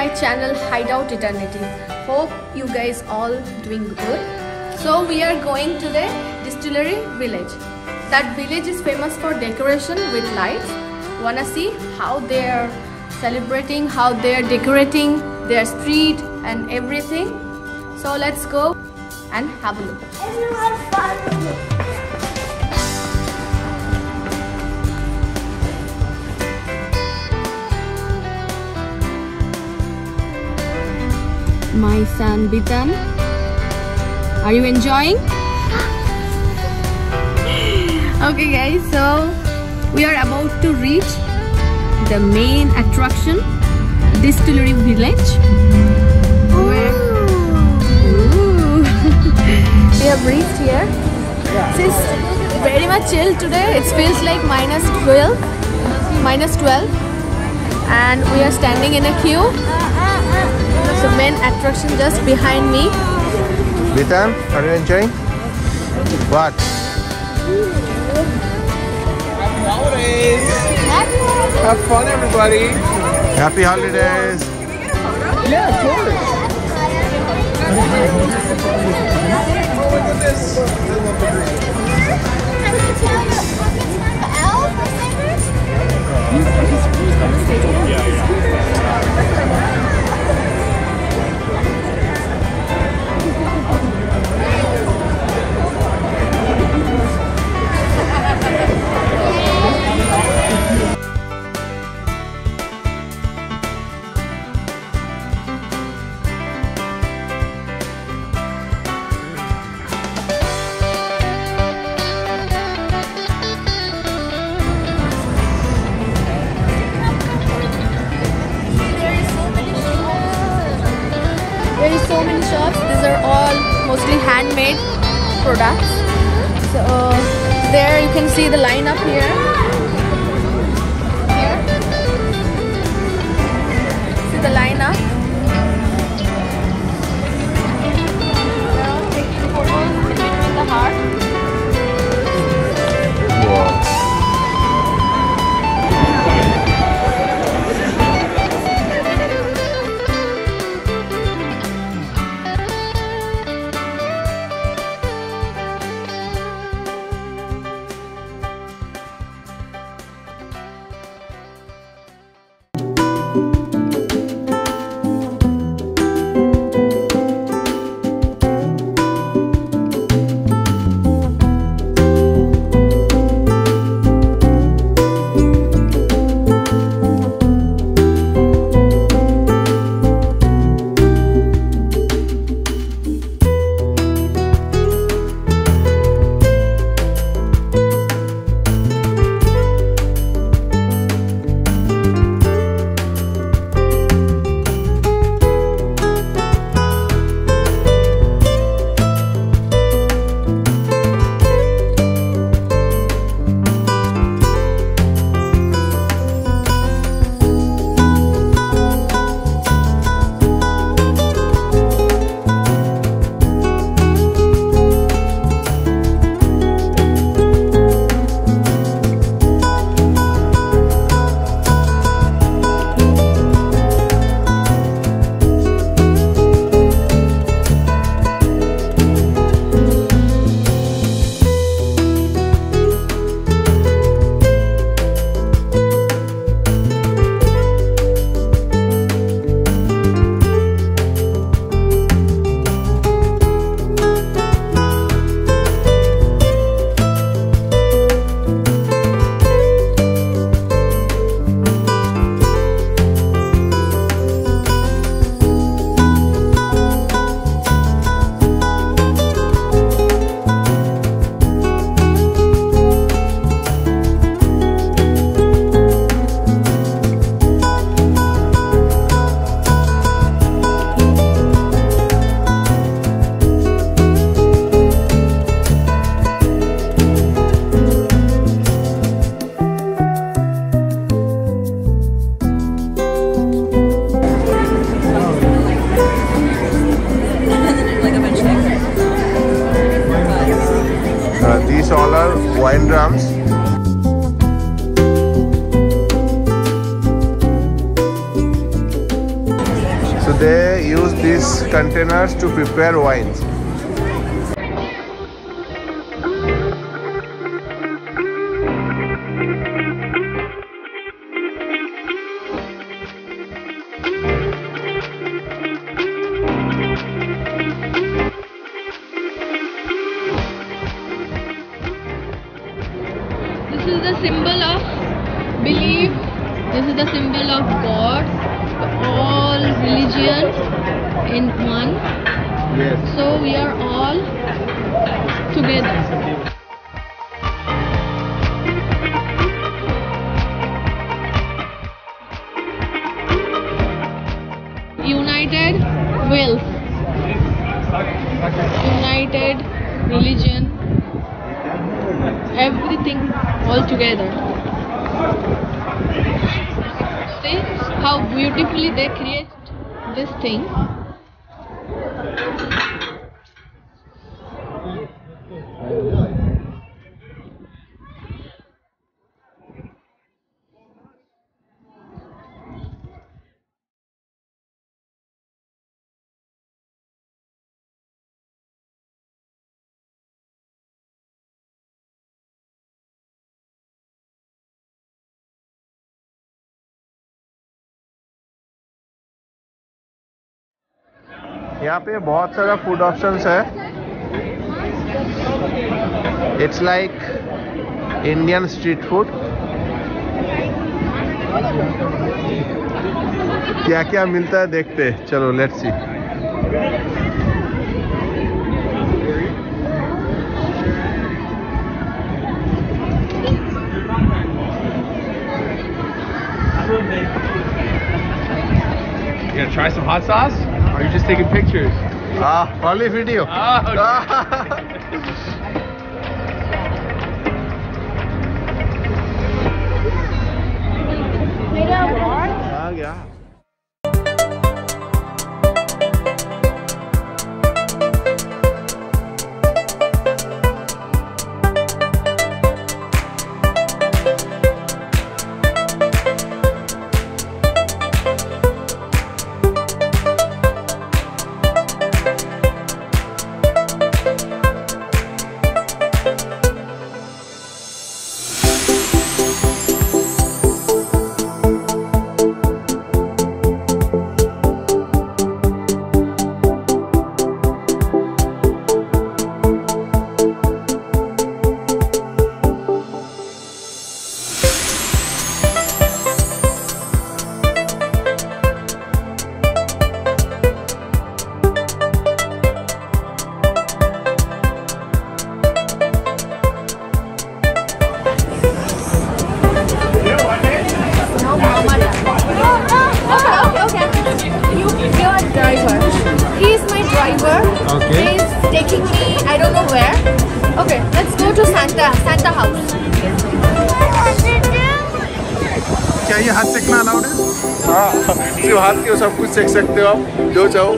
my channel Hideout Eternity. Hope you guys all doing good. So we are going to the distillery village. That village is famous for decoration with lights. Wanna see how they are celebrating, how they are decorating their street and everything. So let's go and have a look. My son Bitan. Are you enjoying? okay guys, so we are about to reach the main attraction, Distillery Village. Ooh. we have reached here. Since very much chill today, it feels like minus 12, minus 12 and we are standing in a queue. The main attraction just behind me. Bitan, are you enjoying? What? Happy holidays! Have fun, everybody! Happy holidays! Yeah, of course. Products. So there you can see the line up here. Here. See the line wine drums. So they use these containers to prepare wines. Religion in one. Yes. So we are all together. United wills. United religion. Everything all together. See how beautifully they create this thing. यहाँ पे बहुत सारा food options है। It's like Indian street food क्या क्या मिलता है देखते चलो let's see You try some hot sauce? Are you just taking pictures? Ah, uh, only video. Oh, okay. Ah, yeah. Driver. He is my driver. Okay. He is taking me, I don't know where. Okay, let's go to Santa, Santa house. क्या ये हाथ सेकना allowed है हाँ सिर्फ़ हाथ के सब कुछ सेक सकते हो आप जो चाहो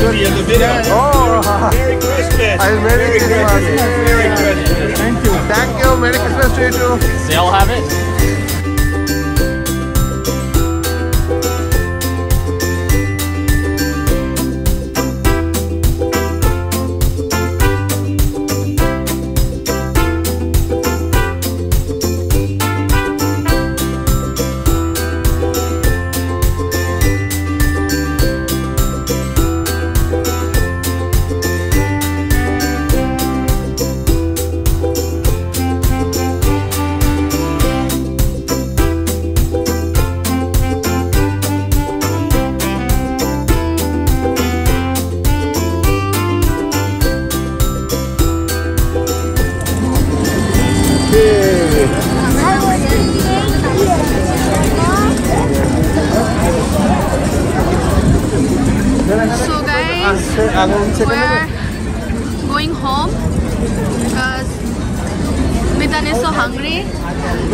Oh, Merry Christmas. I Merry Christmas. Merry Christmas. Thank you. Thank you. Merry Christmas to you too. They all have it?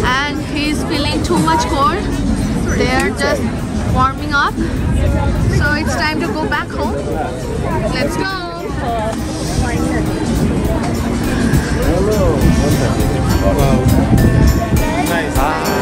And he's feeling too much cold. They're just warming up. So it's time to go back home. Let's go. Now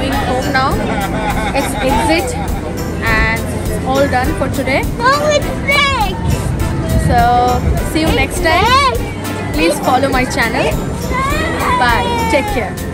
going home now. It's exit and it's all done for today. Oh, it's. So see you next time. Please follow my channel. Bye. Take care.